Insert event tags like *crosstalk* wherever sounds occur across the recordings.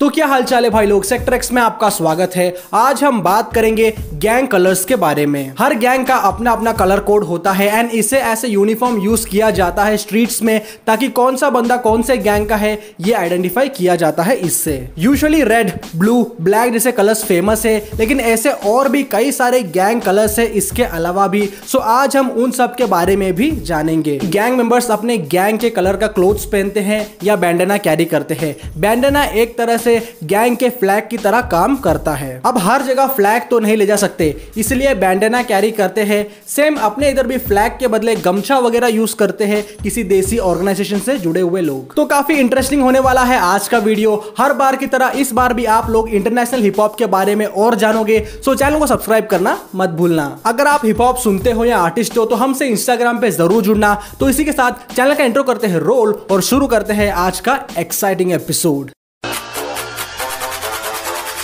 तो क्या हालचाल है भाई लोग? सेक्टर एक्स में आपका स्वागत है। आज हम बात करेंगे गैंग कलर्स के बारे में। हर गैंग का अपना अपना कलर कोड होता है एंड इसे ऐसे यूनिफॉर्म यूज़ किया जाता है स्ट्रीट्स में ताकि कौन सा बंदा कौन से गैंग का है, ये आइडेंटिफाई किया जाता है इससे। यूजुअली रेड ब्लू ब्लैक जैसे कलर्स फ़ेमस है, लेकिन ऐसे और भी कई सारे गैंग कलर्स है इसके अलावा भी। सो आज हम उन सब के बारे में भी जानेंगे। गैंग मेंबर्स अपने गैंग के कलर का क्लोथ्स पहनते हैं या बैंडना कैरी करते हैं। बैंडना एक तरह से से गैंग के फ्लैग की तरह काम करता है। अब हर जगह फ्लैग तो नहीं ले जा सकते, इसलिए बैंडेना कैरी करते हैं। सेम अपने इधर भी फ्लैग के बदले गमछा वगैरह यूज़ करते हैं किसी देसी ऑर्गेनाइजेशन से जुड़े हुए लोग। तो काफ़ी इंटरेस्टिंग होने वाला है आज का वीडियो। हर बार की तरह इस बार भी आप लोग इंटरनेशनल हिप हॉप के बारे में और जानोगे। सो चैनल को सब्सक्राइब करना मत भूलना। अगर आप हिप हॉप सुनते हो या आर्टिस्ट हो तो हमसे इंस्टाग्राम पे ज़रूर जुड़ना। तो इसी के साथ चैनल का इंट्रो करते हैं रोल और शुरू करते हैं आज का exciting episode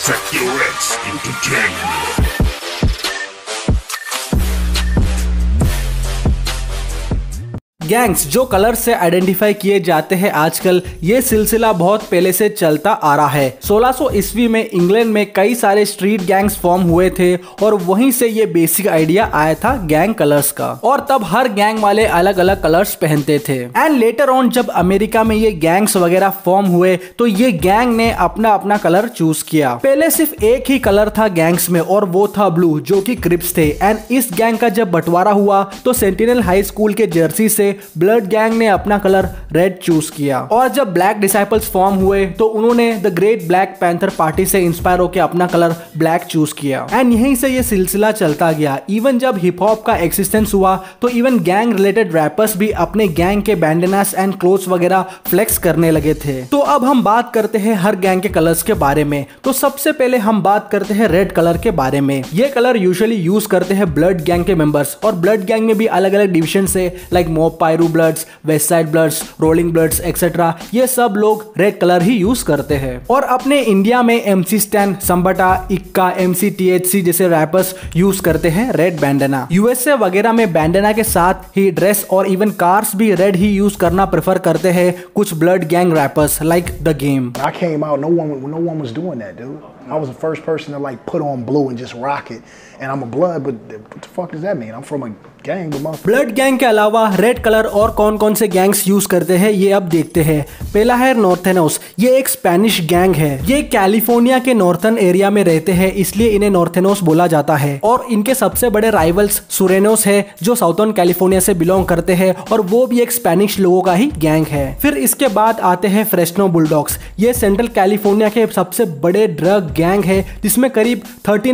Sector X Entertainment. Gangs जो कलर से आइडेंटिफाई किए जाते हैं आजकल, ये सिलसिला बहुत पहले से चलता आ रहा है। 1600 ईस्वी में इंग्लैंड में कई सारे स्ट्रीट गैंग्स फॉर्म हुए थे और वहीं से ये बेसिक आइडिया आया था गैंग कलर्स का। और तब हर गैंग वाले अलग अलग कलर्स पहनते थे। एंड लेटर ऑन जब अमेरिका में ये गैंग्स वगैरह फॉर्म हुए तो ये गैंग ने अपना अपना कलर चूज़ किया। पहले सिर्फ़ एक ही कलर था गैंग्स में, और वो था ब्लू जो की क्रिप्स थे। एंड इस गैंग का जब बंटवारा हुआ तो सेंटिनल हाई स्कूल के जर्सी से ब्लड गैंग ने अपना कलर रेड चूज़ किया। और जब ब्लैक डिसाइपल्स फॉर्म हुए तो उन्होंने the great Black Panther Party से इंस्पायर होकर अपना कलर ब्लैक चूज़ किया। एंड यहीं से ये सिलसिला चलता गया। इवन जब हिप हॉप का एक्सिस्टेंस हुआ तो इवन गैंग रिलेटेड रैपर्स भी अपने गैंग के बैंडनास एंड क्लोथ्स वगैरह फ्लेक्स करने लगे थे। तो अब हम बात करते हैं हर गैंग के कलर्स के बारे में। तो सबसे पहले हम बात करते हैं रेड कलर के बारे में। ये कलर यूजुअली यूज़ करते हैं ब्लड गैंग के मेंबर्स और ब्लड गैंग में भी अलग अलग डिविजन है like mob Piru bloods west side bloods rolling bloods etcetera ये सब लोग रेड कलर ही यूज़ करते हैं। और अपने इंडिया में MC Stan Sambata Ikka MC THC जैसे रैपर्स यूज़ करते हैं रेड बैंडना यूएसए वगैरह में बैंडना के साथ ही ड्रेस और इवन कार्स भी रेड ही यूज़ करना प्रेफर करते हैं कुछ blood gang rappers like the Game I came out, no one, no one was doing that, dude. I was the first person to like put on blue and just rock it. And I'm a blood, but what the fuck does that mean? I'm from a gang. Blood gang के अलावा red colour और कौन कौन से gangs use करते हैं ये अब देखते हैं पहला है नॉर्थेनोस ये एक स्पेनिश गैंग है ये कैलिफ़ोर्निया के नॉर्थन एरिया में रहते हैं इसलिए इन्हें नॉर्थेनोस बोला जाता है और इनके सबसे बड़े राइवल्स सुरेनोस है जो साउथर्न कैलिफ़ोर्निया से बिलोंग करते हैं और वो भी एक स्पेनिश लोगों का ही गैंग है फिर इसके बाद आते हैं फ्रेस्नो बुलडॉग्स ये सेंट्रल कैलिफ़ोर्निया के सबसे बड़े ड्रग गैंग है, जिसमें करीब थर्टी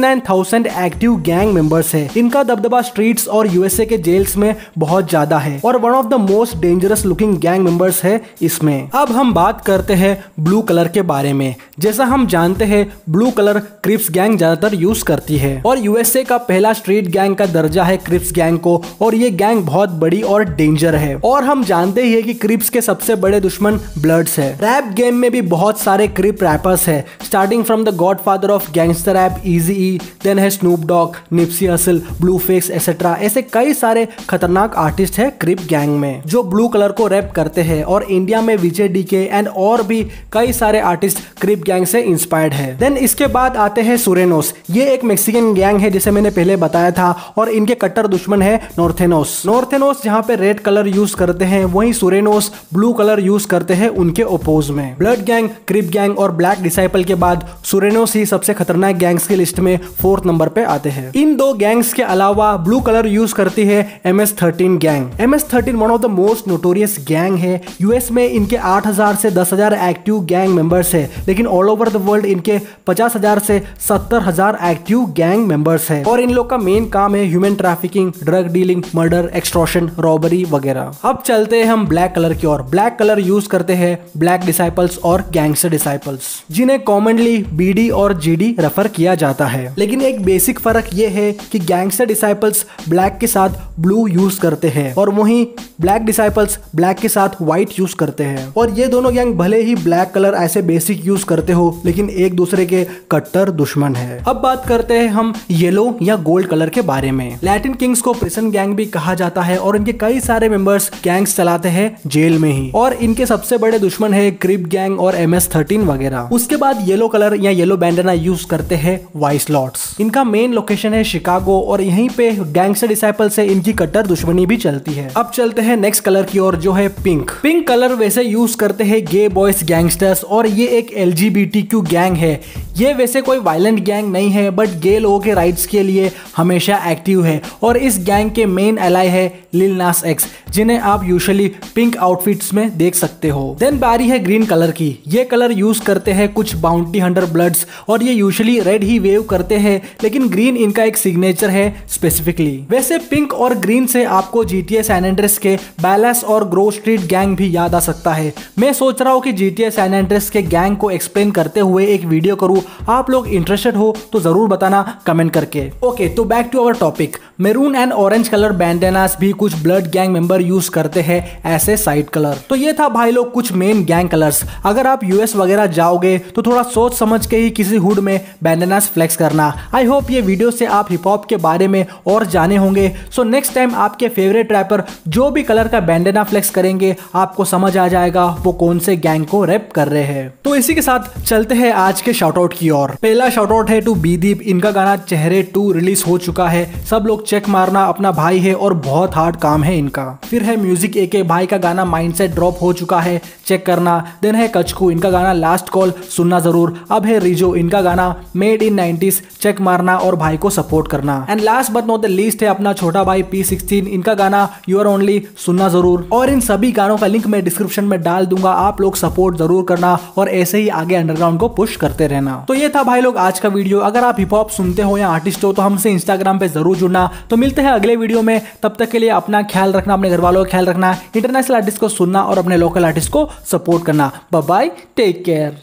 एक्टिव गैंग मेंबर्स है। इनका दबदबा स्ट्रीट्स और यूएसए के जेल्स में बहुत ज़्यादा है और one of the most dangerous looking gang members है इसमें। अब हम बात करते हैं ब्लू कलर के बारे में। जैसा हम जानते हैं ब्लू कलर क्रिप्स गैंग ज़्यादातर यूज़ करती है और यूएसए का पहला स्ट्रीट गैंग का दर्जा है क्रिप्स गैंग को और ये गैंग बहुत बड़ी और डेंजर है। और हम जानते ही है कि क्रिप्स के सबसे बड़े दुश्मन ब्लड्स है। रैप गेम में भी बहुत सारे क्रिप रैपर्स है starting from the godfather of gangster rap Eazy E then है Snoop Dogg Nipsey Hussle Blueface etcetera ऐसे कई सारे खतरनाक आर्टिस्ट है क्रिप गैंग में, जो ब्लू कलर को रैप करते हैं और इंडिया में विजय डीके एंड और भी कई सारे आर्टिस्ट क्रिप गैंग से इंस्पायर्ड है। देन इसके बाद आते हैं सुरेनोस ये एक मेक्सिकन गैंग है, जिसे मैंने पहले बताया था और इनके कट्टर दुश्मन है नॉर्थेनोस नॉर्थेनोस जहाँ पे रेड कलर यूज़ करते हैं, वही सुरेनोस ब्लू कलर यूज़ करते हैं उनके ओपोज में। ब्लड गैंग क्रिप गैंग और ब्लैक डिसाइपल के बाद सुरेनोस ही सबसे खतरनाक गैंग्स की लिस्ट में फोर्थ नंबर पे आते हैं। इन दो गैंग्स के अलावा ब्लू कलर यूज़ करती है M S thirteen gang M S thirteen one of the most notorious gang है। यूएस में इनके 8000 से 10000 एक्टिव गैंग मेंबर्स है, लेकिन ऑल ओवर द वर्ल्ड इनके 50000 से 70000 एक्टिव गैंग मेंबर्स है। और इन लोग का मेन काम है human trafficking drug dealing murder extortion robbery वगैरह। अब चलते हैं हम ब्लैक कलर की ओर। ब्लैक कलर यूज़ करते हैं ब्लैक डिसाइपल्स और गैंगस्टर डिसाइपल्स जिन्हें कॉमनली बीडी और जीडी रेफर किया जाता है। लेकिन एक बेसिक फ़र्क ये है कि गैंगस्टर डिसाइपल्स ब्लैक के साथ ब्लू यूज़ करते हैं और वहीं ब्लैक डिसाइपल्स ब्लैक के साथ व्हाइट यूज़ करते हैं। और ये दोनों गैंग भले ही ब्लैक कलर ऐसे बेसिक यूज़ करते हो, लेकिन एक दूसरे के कट्टर दुश्मन है। अब बात करते हैं हम येलो या गोल्ड कलर के बारे में। लैटिन किंग्स को प्रिसन गैंग भी कहा जाता है और इनके कई सारे मेंबर्स गैंग्स चलाते हैं जेल में ही। और इनके सबसे बड़े दुश्मन है क्रिप गैंग और एम एस थर्टीन वगैरह। उसके बाद येलो कलर या येलो बैंडना यूज़ करते हैं वाइस लॉट्स इनका मेन लोकेशन है शिकागो और यहीं पे गैंगस्टर डिसाइपल से इनकी कट्टर दुश्मनी भी चलती है। अब चलते हैं नेक्स्ट कलर की ओर जो है पिंक पिंक कलर वैसे यूज़ करते हैं गे बॉयज़ गैंगस्टर्स और ये एक एलजीबीटीक्यू गैंग है। ये वैसे कोई वायलेंट गैंग नहीं है बट गे लोगों के राइट्स के लिए हमेशा एक्टिव है। और इस गैंग के मेन एलाई है लिल नास एक्स जिन्हें आप यूजुअली पिंक आउटफिट्स में देख सकते हो। देन बारी है ग्रीन कलर की। ये कलर यूज़ करते हैं कुछ बाउंटी हंडर ब्लड्स और ये यूजुअली रेड ही वेव करते हैं, लेकिन ग्रीन इनका एक सिग्नेचर है स्पेसिफिकली वैसे पिंक और ग्रीन से आपको जीटीए सैन एंड्रेस के बैलस और ग्रो स्ट्रीट गैंग भी याद आ सकता है। मैं सोच रहा हूँ कि जीटीए सैन एंड्रेस के गैंग को एक्सप्लेन करते हुए एक वीडियो करूँ आप लोग इंटरेस्टेड हो तो ज़रूर बताना कमेंट करके। ओके तो back to our topic maroon and orange colour bandanas भी कुछ ब्लड गैंग मेंबर यूज़ करते हैं ऐसे साइड कलर तो ये था भाई लोग कुछ मेन गैंग कलर्स अगर आप यूएस वगैरह जाओगे तो थोड़ा सोच समझ के ही किसी हुड में बैंडेनास फ्लेक्स करना। आई होप ये वीडियो से आप हिप हॉप के बारे में और जाने होंगे। सो नेक्स्ट टाइम आपके फेवरेट रैपर जो भी कलर का बैंडेना फ्लेक्स करेंगे, आपको समझ आ जाएगा वो कौन से गैंग को रेप कर रहे हैं। तो इसी के साथ चलते हैं आज के शॉर्ट आउट की ओर। पहला शॉर्ट आउट है टू बीदीप इनका गाना चेहरे टू रिलीज़ हो चुका है। सब लोग चेक मारना अपना भाई है और बहुत हार्ड काम है इनका। फिर है म्यूज़िक ए के भाई का गाना माइंडसेट ड्रॉप हो चुका है चेक करना। देन है कचकू, इनका गाना लास्ट कॉल सुनना ज़रूर। अब है रिजो, इनका गाना मेड इन नाइनटीज चेक मारना और भाई को सपोर्ट करना। And last but not the least है अपना छोटा भाई पी सिक्सटीन इनका गाना यूर ओनली सुनना ज़रूर। और इन सभी गानों का लिंक मैं डिस्क्रिप्शन में डाल दूँगा, आप लोग सपोर्ट ज़रूर करना और ऐसे ही आगे अंडरग्राउंड को पुश करते रहना। तो ये था भाई लोग आज का वीडियो अगर आप हिप हॉप सुनते हो या आर्टिस्ट हो तो हमसे इंस्टाग्राम पे ज़रूर जुड़ना। तो मिलते हैं अगले वीडियो में। तब तक के लिए अपना ख्याल रखना, अपने घर वालों का ख्याल रखना इंटरनेशनल आर्टिस्ट को सुनना और अपने लोकल आर्टिस्ट को सपोर्ट करना। बाय टेक केयर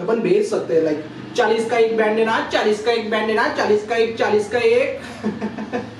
अपन भेज सकते हैं लाइक चालीस का एक बैंड देना चालीस का एक बैंड देना चालीस का एक, चालीस का एक। *laughs*